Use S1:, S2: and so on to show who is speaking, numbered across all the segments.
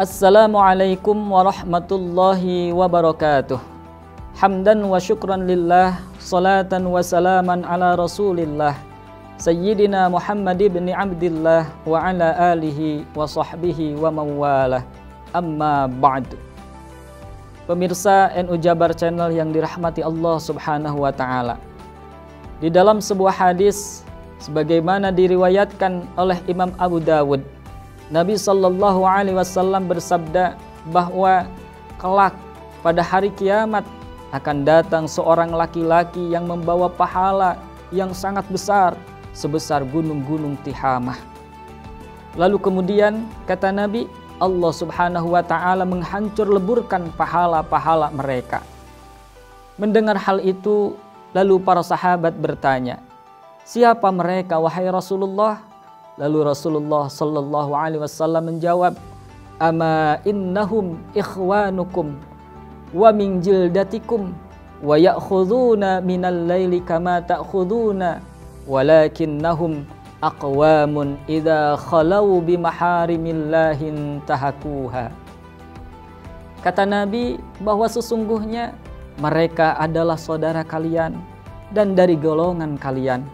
S1: Assalamualaikum warahmatullahi wabarakatuh. Hamdan wa syukran lillah, salatan wa salaman ala rasulillah. Sayyidina Muhammad ibn Abdillah wa ala alihi wa sahbihi wa mawalah. Amma ba'du. Pemirsa NU Jabar Channel yang dirahmati Allah Subhanahu wa taala. Di dalam sebuah hadis sebagaimana diriwayatkan oleh Imam Abu Dawud Nabi Shallallahu Alaihi Wasallam bersabda bahwa kelak pada hari kiamat akan datang seorang laki-laki yang membawa pahala yang sangat besar sebesar gunung-gunung Tihamah. Lalu kemudian kata Nabi Allah Subhanahu wa taala menghancur leburkan pahala-pahala mereka. Mendengar hal itu lalu para sahabat bertanya, "Siapa mereka wahai Rasulullah?" Lalu Rasulullah Sallallahu Alaihi Wasallam menjawab, Ama innahum ikhwanukum wa min jildatikum wa ya'khuduna minal laili kama ta'khuduna walakinnahum aqwamun idza khalau bi maharimillahin tahakuha. Kata Nabi bahwa sesungguhnya mereka adalah saudara kalian dan dari golongan kalian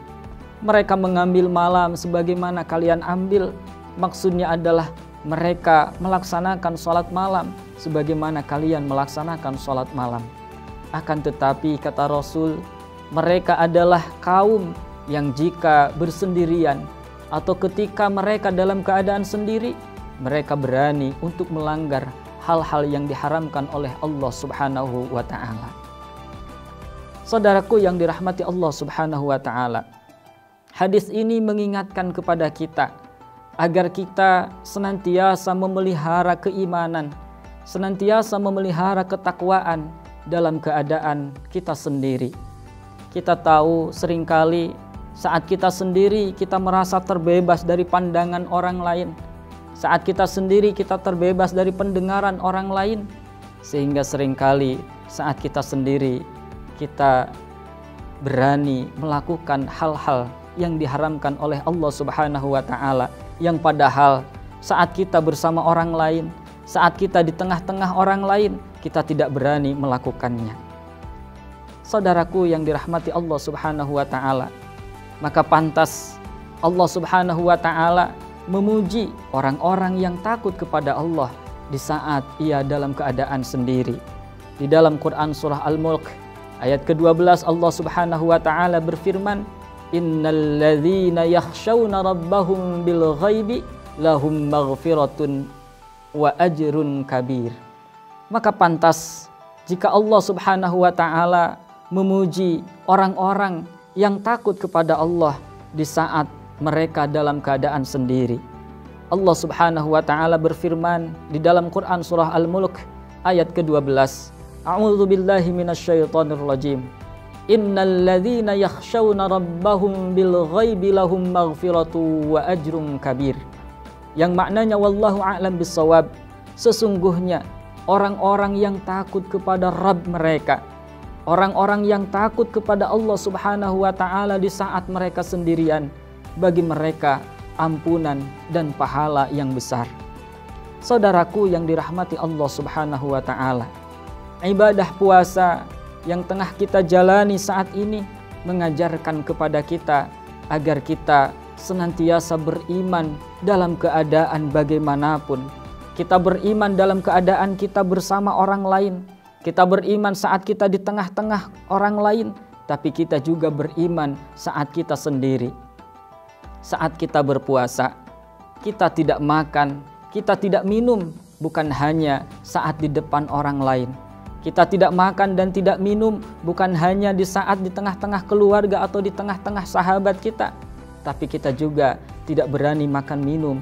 S1: mereka mengambil malam sebagaimana kalian ambil. Maksudnya adalah mereka melaksanakan sholat malam sebagaimana kalian melaksanakan sholat malam. Akan tetapi kata Rasul, mereka adalah kaum yang jika bersendirian atau ketika mereka dalam keadaan sendiri, mereka berani untuk melanggar hal-hal yang diharamkan oleh Allah Subhanahu wa taala. Saudaraku yang dirahmati Allah Subhanahu wa taala, Hadis ini mengingatkan kepada kita agar kita senantiasa memelihara keimanan, senantiasa memelihara ketakwaan dalam keadaan kita sendiri. Kita tahu sering kali saat kita sendiri kita merasa terbebas dari pandangan orang lain. Saat kita sendiri kita terbebas dari pendengaran orang lain. Sehingga sering kali saat kita sendiri kita berani melakukan hal-hal yang diharamkan oleh Allah Subhanahu wa taala yang padahal saat kita bersama orang lain, saat kita di tengah-tengah orang lain, kita tidak berani melakukannya. Saudaraku yang dirahmati Allah Subhanahu wa taala, maka pantas Allah Subhanahu wa taala memuji orang-orang yang takut kepada Allah di saat ia dalam keadaan sendiri. Di dalam Quran surah Al-Mulk ayat ke-12 Allah Subhanahu wa taala berfirman, innal ladzina yakhshawna rabbahum bil ghaibi lahum maghfiratun wa ajrun kabir. Maka pantas jika Allah Subhanahu wa taala memuji orang-orang yang takut kepada Allah di saat mereka dalam keadaan sendiri. Allah Subhanahu wa taala berfirman di dalam Quran surah Al-Mulk ayat ke-12. A'udzu billahi minasyaitonir rajim. Innal ladzina yakhshawna rabbahum bil ghaibi lahum maghfiratu wa ajrun kabir. Yang maknanya wallahu a'lam bisawab. Sesungguhnya orang-orang yang takut kepada Rabb mereka, orang-orang yang takut kepada Allah Subhanahu wa taala di saat mereka sendirian, bagi mereka ampunan dan pahala yang besar. Saudaraku yang dirahmati Allah Subhanahu wa taala, ibadah puasa yang tengah kita jalani saat ini mengajarkan kepada kita agar kita senantiasa beriman dalam keadaan bagaimanapun. Kita beriman dalam keadaan kita bersama orang lain. Kita beriman saat kita di tengah-tengah orang lain, tapi kita juga beriman saat kita sendiri. Saat kita berpuasa, kita tidak makan, kita tidak minum, bukan hanya saat di depan orang lain, kita tidak makan dan tidak minum bukan hanya di saat di tengah-tengah keluarga atau di tengah-tengah sahabat kita, tapi kita juga tidak berani makan minum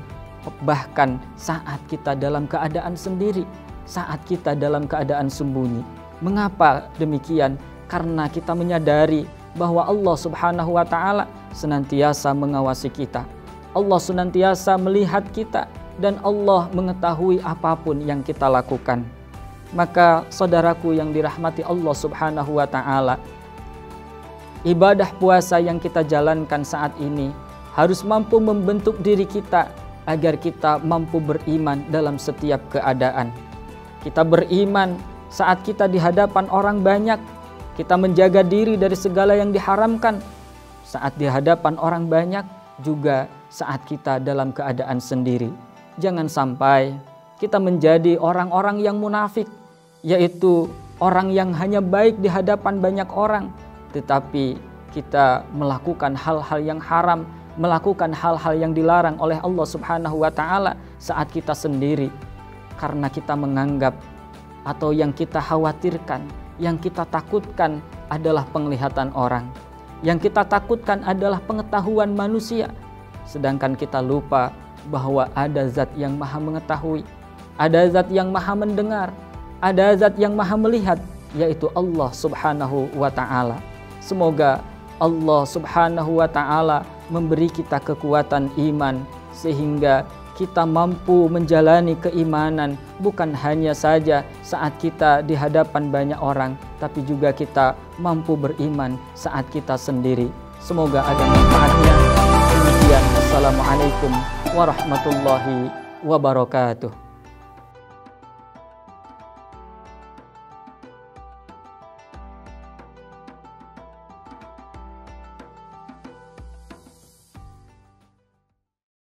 S1: bahkan saat kita dalam keadaan sendiri, saat kita dalam keadaan sembunyi. Mengapa demikian? Karena kita menyadari bahwa Allah Subhanahu wa taala senantiasa mengawasi kita. Allah senantiasa melihat kita dan Allah mengetahui apa pun yang kita lakukan. Maka saudaraku yang dirahmati Allah Subhanahu wa taala, ibadah puasa yang kita jalankan saat ini harus mampu membentuk diri kita agar kita mampu beriman dalam setiap keadaan. Kita beriman saat kita di hadapan orang banyak, kita menjaga diri dari segala yang diharamkan. Saat di hadapan orang banyak, juga saat kita dalam keadaan sendiri. Jangan sampai kita menjadi orang-orang yang munafik, yaitu orang yang hanya baik di hadapan banyak orang, tetapi kita melakukan hal-hal yang haram, melakukan hal-hal yang dilarang oleh Allah Subhanahu wa taala saat kita sendiri karena kita menganggap atau yang kita khawatirkan, yang kita takutkan adalah penglihatan orang. Yang kita takutkan adalah pengetahuan manusia. Sedangkan kita lupa bahwa ada zat yang maha mengetahui, ada zat yang maha mendengar, ada zat yang maha melihat, yaitu Allah subhanahu wa ta'ala. Semoga Allah Subhanahu wa taala memberi kita kekuatan iman sehingga kita mampu menjalani keimanan bukan hanya saja saat kita di hadapan banyak orang tapi juga kita mampu beriman saat kita sendiri. Semoga ada manfaatnya. Demikian Assalamualaikum warahmatullahi wabarakatuh.